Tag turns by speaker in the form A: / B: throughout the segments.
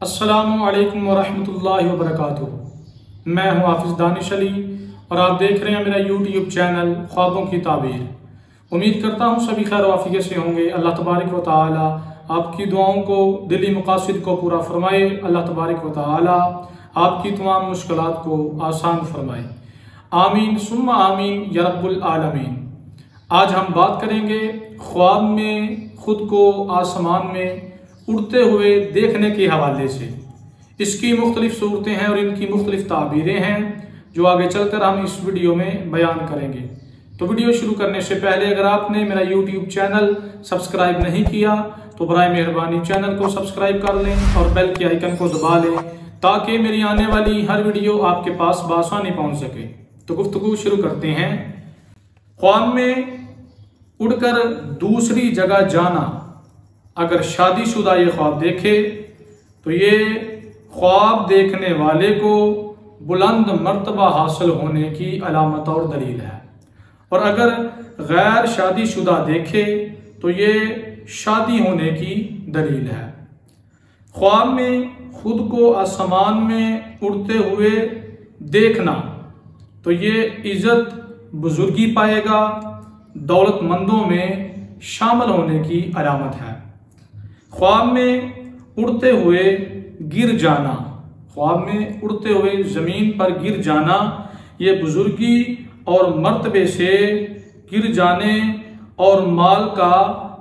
A: السلام علیکم ورحمۃ اللہ وبرکاتہ۔ میں ہوں حافظ دانش علی اور آپ دیکھ رہے ہیں میرا یوٹیوب چینل خوابوں کی تعبیر۔ امید کرتا ہوں سبھی خیر وافیت سے ہوں گے۔ اللہ تبارک و تعالی آپ کی دعاؤں کو دلی مقاصد کو پورا فرمائے۔ اللہ تبارک و تعالی آپ کی تمام مشکلات کو آسان فرمائے۔ آمین، ثم آمین، یا رب العالمین۔ آج ہم بات کریں گے خواب میں، خود کو آسمان میں اڑتے ہوئے دیکھنے کے حوالے سے۔ اس کی مختلف صورتیں ہیں اور ان کی مختلف تعبیریں ہیں جو آگے چل کر ہم اس ویڈیو میں بیان کریں گے۔ تو ویڈیو شروع کرنے سے پہلے اگر آپ نے میرا یوٹیوب چینل سبسکرائب نہیں کیا، تو برائے مہربانی چینل کو سبسکرائب کر لیں اور بیل کی آئیکن کو دبا لیں تاکہ میری آنے والی ہر ویڈیو آپ کے پاس بآسانی پہنچ سکے۔ تو گفتگو شروع کرتے ہیں۔ خواب میں اڑ کر دوسری جگہ جانا۔ اگر شادی شدہ یہ خواب دیکھے تو یہ خواب دیکھنے والے کو بلند مرتبہ حاصل ہونے کی علامت اور دلیل ہے۔ اور اگر غیر شادی شدہ دیکھے تو یہ شادی ہونے کی دلیل ہے۔ خواب میں خود کو آسمان میں اڑتے ہوئے دیکھنا تو یہ عزت بزرگی پائے گا دولت مندوں میں شامل ہونے کی علامت ہے۔ خواب میں اڑتے ہوئے گر جانا، خواب میں اڑتے ہوئے زمین پر گر جانا، یہ بزرگی اور مرتبے سے گر جانے اور مال کا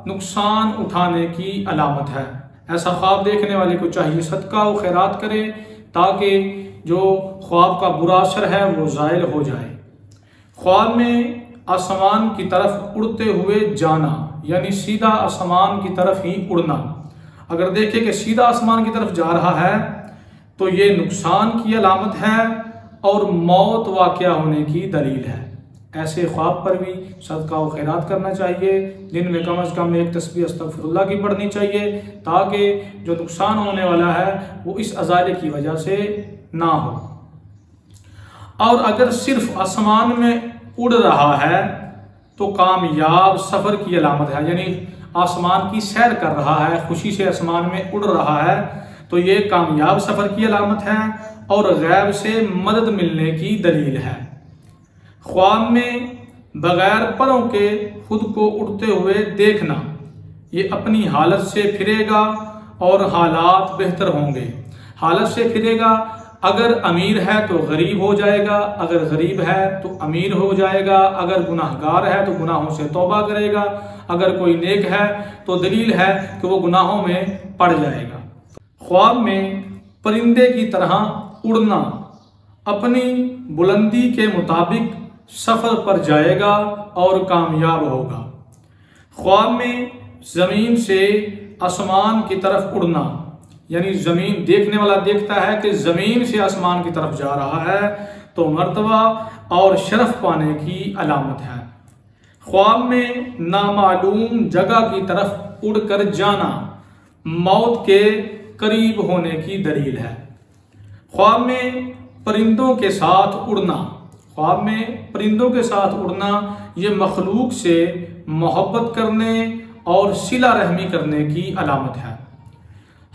A: نقصان اٹھانے کی علامت ہے۔ ایسا خواب دیکھنے والے کو چاہیے صدقہ و خیرات کرے تاکہ جو خواب کا برا اثر ہے وہ زائل ہو جائے۔ خواب میں آسمان کی طرف اڑتے ہوئے جانا یعنی سیدھا آسمان کی طرف ہی اڑنا۔ اگر دیکھیں کہ سیدھا آسمان کی طرف جا رہا ہے، تو یہ نقصان کی علامت ہے اور موت واقعہ ہونے کی دلیل ہے۔ ایسے خواب پر بھی صدقہ و خیرات کرنا چاہیے۔ دن میں کم از کم ایک تصویر استغفر اللہ کی پڑھنی چاہیے تاکہ جو نقصان ہونے والا ہے وہ اس ازالے کی وجہ سے نہ ہو۔ اور اگر صرف آسمان میں اڑ رہا ہے، تو کامیاب سفر کی علامت ہے۔ یعنی آسمان کی سیر کر رہا ہے، خوشی سے آسمان میں اڑ رہا ہے۔ تو یہ کامیاب سفر کی علامت ہے اور غیب سے مدد ملنے کی دلیل ہے۔ خواب میں بغیر پروں کے خود کو اڑتے ہوئے دیکھنا، یہ اپنی حالت سے پھرے گا اور حالات بہتر ہوں گے۔ حالت سے پھرے گا اگر امیر ہے تو غریب ہو جائے گا، اگر غریب ہے تو امیر ہو جائے گا، اگر گناہ گار ہے تو گناہوں سے توبہ کرے گا، اگر کوئی نیک ہے تو دلیل ہے کہ وہ گناہوں میں پڑ جائے گا۔ خواب میں پرندے کی طرح اڑنا، اپنی بلندی کے مطابق سفر پر جائے گا اور کامیاب ہوگا۔ خواب میں زمین سے آسمان کی طرف اڑنا یعنی زمین دیکھنے والا دیکھتا ہے کہ زمین سے آسمان کی طرف جا رہا ہے، تو مرتبہ اور شرف پانے کی علامت ہے۔ خواب میں نامعلوم جگہ کی طرف اڑ کر جانا موت کے قریب ہونے کی دلیل ہے۔ خواب میں پرندوں کے ساتھ اڑنا، خواب میں پرندوں کے ساتھ اڑنا یہ مخلوق سے محبت کرنے اور صلہ رحمی کرنے کی علامت ہے۔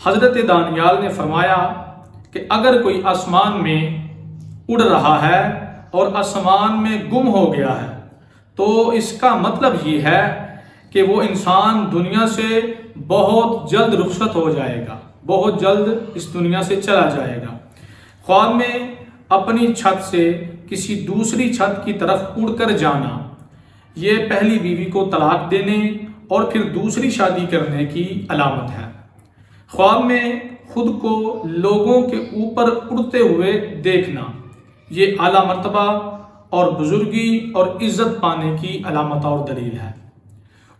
A: حضرت دانیال نے فرمایا کہ اگر کوئی آسمان میں اڑ رہا ہے اور آسمان میں گم ہو گیا ہے، تو اس کا مطلب یہ ہے کہ وہ انسان دنیا سے بہت جلد رخصت ہو جائے گا، بہت جلد اس دنیا سے چلا جائے گا۔ خواب میں اپنی چھت سے کسی دوسری چھت کی طرف اڑ کر جانا، یہ پہلی بیوی کو طلاق دینے اور پھر دوسری شادی کرنے کی علامت ہے۔ خواب میں خود کو لوگوں کے اوپر اڑتے ہوئے دیکھنا، یہ اعلیٰ مرتبہ اور بزرگی اور عزت پانے کی علامت اور دلیل ہے۔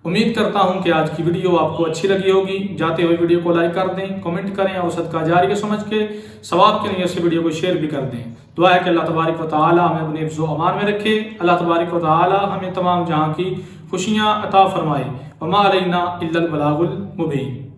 A: امید کرتا ہوں کہ آج کی ویڈیو آپ کو اچھی لگی ہوگی۔ جاتے ہوئے ویڈیو کو لائک کر دیں، کمنٹ کریں اور صدقہ جاری کے سمجھ کے ثواب کے لیے سے ویڈیو کو شیئر بھی کر دیں۔ دعا ہے کہ اللہ تبارک و تعالی ہمیں اپنے افز و امان میں رکھے۔ اللہ تبارک و تعالی ہمیں تمام جہاں کی خوشیاں عطا فرمائے۔ وما علینا الا البلاغ المبین۔